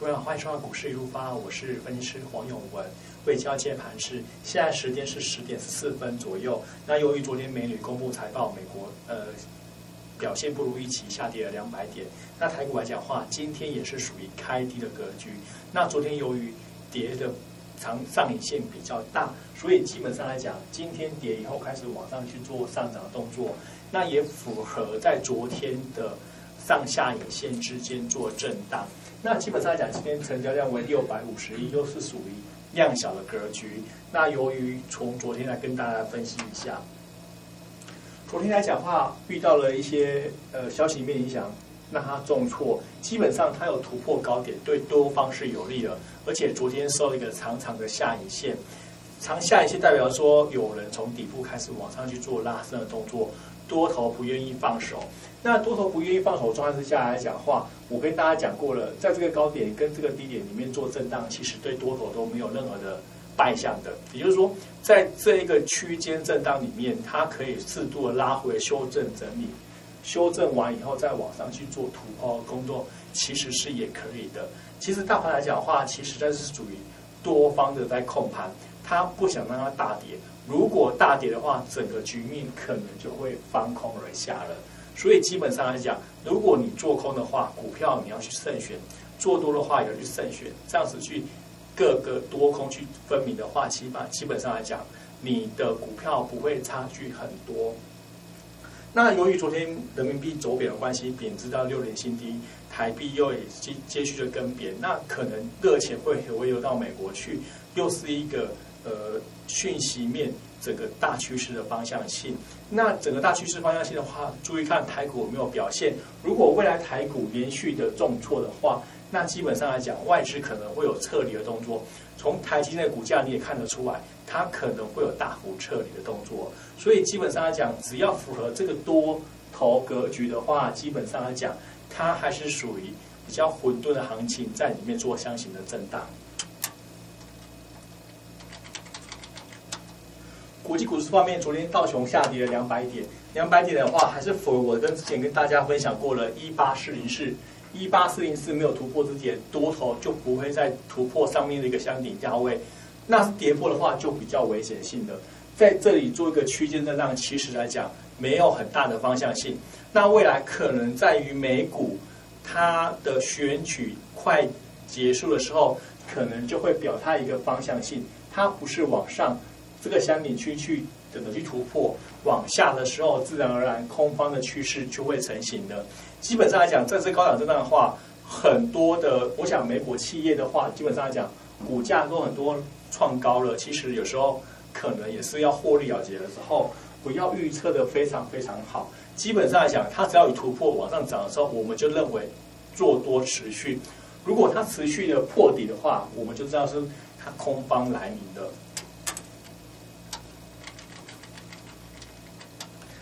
各位好，欢迎收看股市一路发，我是分析师黄永文。为交接盘势，现在时间是十点十四分左右。那由于昨天美女公布财报，美国呃表现不如预期，下跌了两百点。那台股来讲话，今天也是属于开低的格局。那昨天由于跌的长上影线比较大，所以基本上来讲，今天跌以后开始往上去做上涨的动作，那也符合在昨天的上下影线之间做震荡。那基本上来讲，今天成交量为六百五十亿，又是属于量小的格局。那由于从昨天来跟大家分析一下，昨天来讲话遇到了一些呃消息面影响，那它重挫。基本上它有突破高点，对多方是有利的。而且昨天收了一个长长的下影线，长下影线代表说有人从底部开始往上去做拉升的动作。多头不愿意放手，那多头不愿意放手状态之下来讲话，我跟大家讲过了，在这个高点跟这个低点里面做震荡，其实对多头都没有任何的败相的。也就是说，在这一个区间震荡里面，它可以适度的拉回修正整理，修正完以后再往上去做突破工作，其实是也可以的。其实大盘来讲的话，其实这是属于多方的在控盘，他不想让它大跌。如果大跌的话，整个局面可能就会翻空而下了。所以基本上来讲，如果你做空的话，股票你要去慎选；做多的话也要去慎选。这样子去各个多空去分明的话，起码基本上来讲，你的股票不会差距很多。那由于昨天人民币走贬的关系，贬值到六年新低，台币又也接接续的跟贬，那可能热钱会回流到美国去，又是一个。呃，讯息面整个大趋势的方向性，那整个大趋势方向性的话，注意看台股有没有表现。如果未来台股连续的重挫的话，那基本上来讲，外资可能会有撤离的动作。从台积电的股价你也看得出来，它可能会有大幅撤离的动作。所以基本上来讲，只要符合这个多头格局的话，基本上来讲，它还是属于比较混沌的行情，在里面做箱型的震荡。国际股市方面，昨天道琼下跌了两百点，两百点的话，还是符合我跟之前跟大家分享过了，一八四零四，一八四零四没有突破之前，多头就不会再突破上面的一个箱顶价位，那是跌破的话就比较危险性的，在这里做一个区间震荡，其实来讲没有很大的方向性，那未来可能在于美股它的选举快结束的时候，可能就会表态一个方向性，它不是往上。这个箱顶区去等着去突破，往下的时候，自然而然空方的趋势就会成型的。基本上来讲，这次高档震荡的话，很多的，我想美股企业的话，基本上来讲，股价都很多创高了。其实有时候可能也是要获利了结的时候，不要预测的非常非常好。基本上来讲，它只要有突破往上涨的时候，我们就认为做多持续。如果它持续的破底的话，我们就知道是它空方来临的。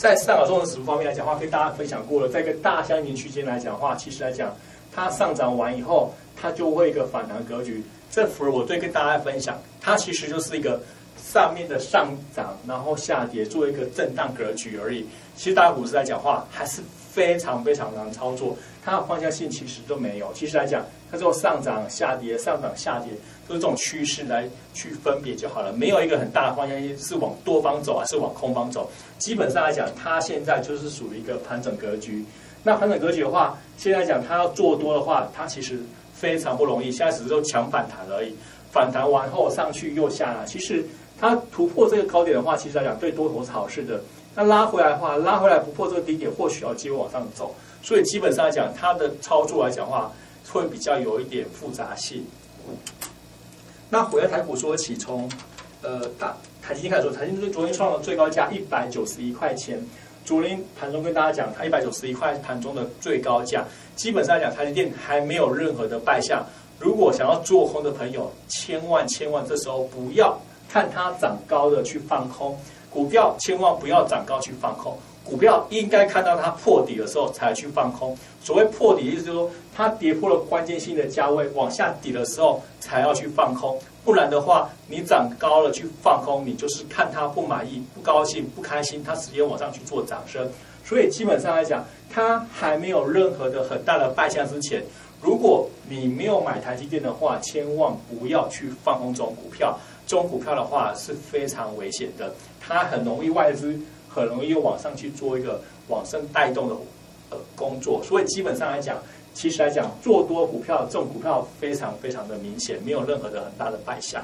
在上港综合指数方面来讲的话，跟大家分享过了，在一个大箱型区间来讲的话，其实来讲，它上涨完以后，它就会一个反弹格局。这幅我对跟大家分享，它其实就是一个上面的上涨，然后下跌，做一个震荡格局而已。其实大家股市来讲话，还是非常非常难操作，它的方向性其实都没有。其实来讲，它这种上涨、下跌、上涨、下跌。就这种趋势来去分别就好了，没有一个很大的方向性是往多方走还是往空方走。基本上来讲，它现在就是属于一个盘整格局。那盘整格局的话，现在讲它要做多的话，它其实非常不容易。现在只是说强反弹而已，反弹完后上去又下来。其实它突破这个高点的话，其实来讲对多头是好事的。那拉回来的话，拉回来不破这个低点，或许要继续往上走。所以基本上来讲，它的操作来讲话，会比较有一点复杂性。那回来台股说起，从呃大台积电开始说，台积电昨天创了最高价一百九十一块钱。昨天盘中跟大家讲，它一百九十一块盘中的最高价，基本上来讲，台积电还没有任何的败相。如果想要做空的朋友，千万千万这时候不要看它涨高的去放空股票，千万不要涨高去放空。股票应该看到它破底的时候才去放空。所谓破底，意思就是说它跌破了关键性的价位，往下底的时候才要去放空。不然的话，你涨高了去放空，你就是看它不满意、不高兴、不开心，它直接往上去做涨升。所以基本上来讲，它还没有任何的很大的败相之前，如果你没有买台积电的话，千万不要去放空这种股票。这种股票的话是非常危险的，它很容易外资很容易往上去做一个往上带动的呃工作。所以基本上来讲，其实来讲做多股票这种股票非常非常的明显，没有任何的很大的败相。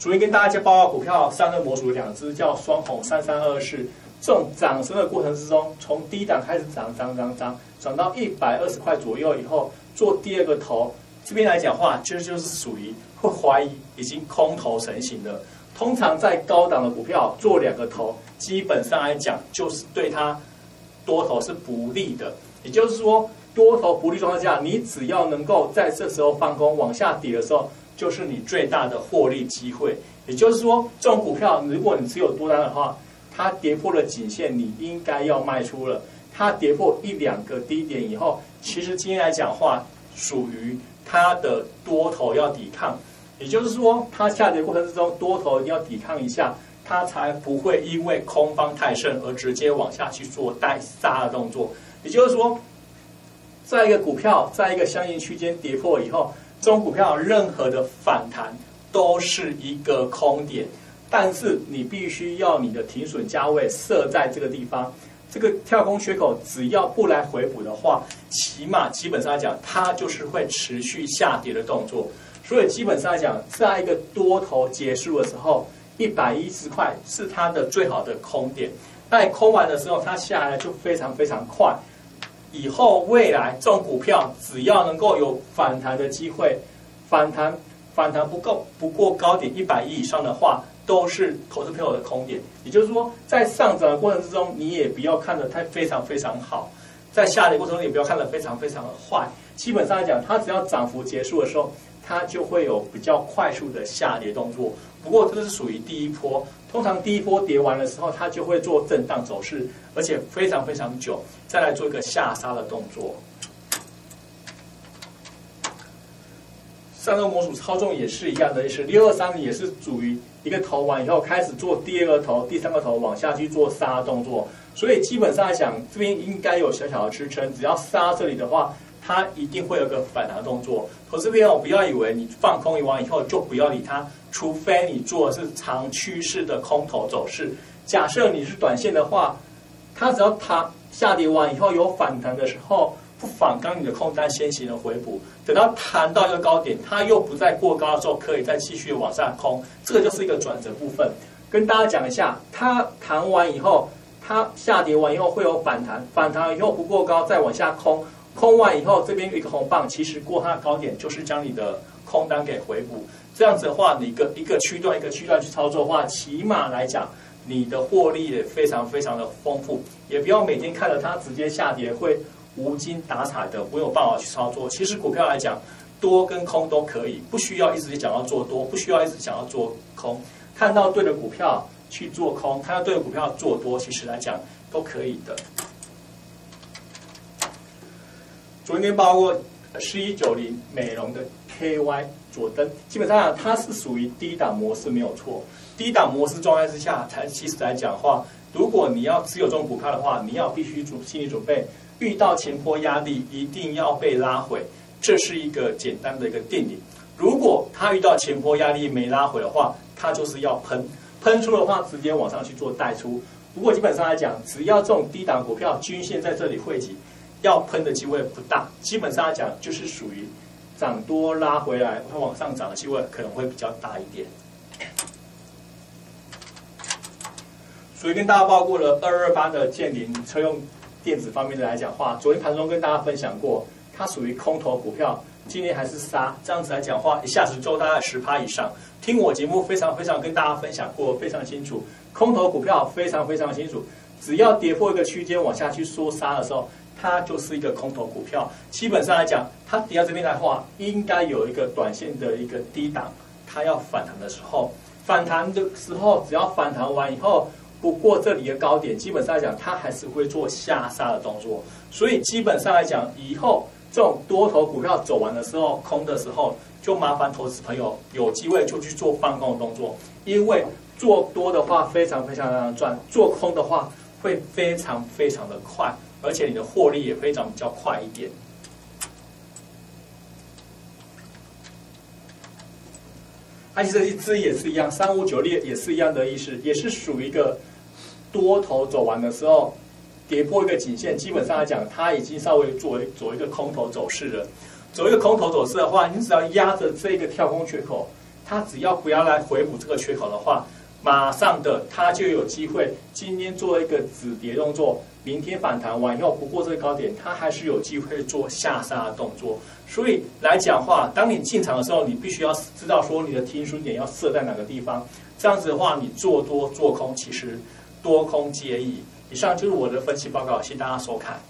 昨天跟大家报告股票上热模组两只叫双红三三二四，这种涨升的过程之中，从低档开始涨涨涨涨，涨到一百二十块左右以后，做第二个头，这边来讲话，其实就是属于会怀疑已经空头成型的。通常在高档的股票做两个头，基本上来讲就是对它多头是不利的。也就是说，多头不利状态下，你只要能够在这时候放空，往下跌的时候。就是你最大的获利机会，也就是说，这种股票，如果你持有多单的话，它跌破了颈线，你应该要卖出了。它跌破一两个低点以后，其实今天来讲话，属于它的多头要抵抗，也就是说，它下跌过程之中，多头一定要抵抗一下，它才不会因为空方太盛而直接往下去做带杀的动作。也就是说，在一个股票在一个相应区间跌破以后。这种股票任何的反弹都是一个空点，但是你必须要你的停损价位设在这个地方。这个跳空缺口只要不来回补的话，起码基本上来讲，它就是会持续下跌的动作。所以基本上来讲，在一个多头结束的时候，一百一十块是它的最好的空点。在空完的时候，它下来就非常非常快。以后未来这种股票只要能够有反弹的机会，反弹反弹不够不过高点一百亿以上的话，都是投资朋友的空点。也就是说，在上涨的过程之中，你也不要看得太非常非常好；在下跌过程中，也不要看得非常非常的坏。基本上来讲，它只要涨幅结束的时候，它就会有比较快速的下跌动作。不过这是属于第一波，通常第一波跌完的时候，它就会做震荡走势，而且非常非常久，再来做一个下杀的动作。上个模组操纵也是一样的，也是六二三也是属于一个头完以后开始做第二个头、第三个头往下去做杀动作，所以基本上来讲，这边应该有小小的支撑，只要杀这里的话。它一定会有个反弹动作，投资朋友不要以为你放空一完以后就不要理它，除非你做的是长趋势的空头走势。假设你是短线的话，它只要它下跌完以后有反弹的时候，不反刚你的空单先行的回补，等到弹到一个高点，它又不再过高的时候，可以再继续往上空，这个就是一个转折部分。跟大家讲一下，它弹完以后，它下跌完以后会有反弹，反弹以后不过高再往下空。空完以后，这边有一个红棒，其实过它的高点就是将你的空单给回补。这样子的话，你一个一个区段一个区段去操作的话，起码来讲，你的获利也非常非常的丰富。也不要每天看着它直接下跌会无精打采的，没有办法去操作。其实股票来讲，多跟空都可以，不需要一直讲要做多，不需要一直讲要做空。看到对的股票去做空，看到对的股票做多，其实来讲都可以的。昨天包括十一九零美容的 KY 左灯，基本上它是属于低档模式没有错。低档模式状态之下，才其实来讲话，如果你要持有这种股票的话，你要必须准心理准备，遇到前坡压力一定要被拉回，这是一个简单的一个定理。如果它遇到前坡压力没拉回的话，它就是要喷，喷出的话直接往上去做带出。不过基本上来讲，只要这种低档股票均线在这里汇集。要喷的机会不大，基本上来讲就是属于涨多拉回来，它往上涨的机会可能会比较大一点。所以跟大家报过了二二八的建林车用电子方面的来讲话，昨天盘中跟大家分享过，它属于空头股票，今天还是杀，这样子来讲话，一下子就大概十趴以上。听我节目非常非常跟大家分享过，非常清楚，空头股票非常非常清楚，只要跌破一个区间往下去缩杀的时候。它就是一个空头股票，基本上来讲，它跌到这边来的话，应该有一个短线的一个低档，它要反弹的时候，反弹的时候，只要反弹完以后不过这里的高点，基本上来讲，它还是会做下杀的动作。所以基本上来讲，以后这种多头股票走完的时候，空的时候，就麻烦投资朋友有机会就去做放空的动作，因为做多的话非常非常非常赚，做空的话会非常非常的快。而且你的获利也非常比较快一点。它其实一支也是一样，三五九六也是一样的意思，也是属于一个多头走完的时候跌破一个颈线，基本上来讲，它已经稍微作为走一个空头走势了。走一个空头走势的话，你只要压着这个跳空缺口，它只要不要来回补这个缺口的话，马上的它就有机会今天做一个止跌动作，明天反弹完以后不过这个高点，它还是有机会做下杀的动作。所以来讲话，当你进场的时候，你必须要知道说你的停损点要设在哪个地方，这样子的话，你做多做空其实多空皆宜。以上就是我的分析报告，谢谢大家收看。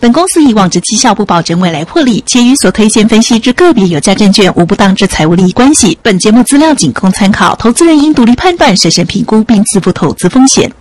本公司以往之绩效不保证未来获利，且与所推荐分析之个别有价证券无不当之财务利益关系。本节目资料仅供参考，投资人应独立判断、审慎评估并自负投资风险。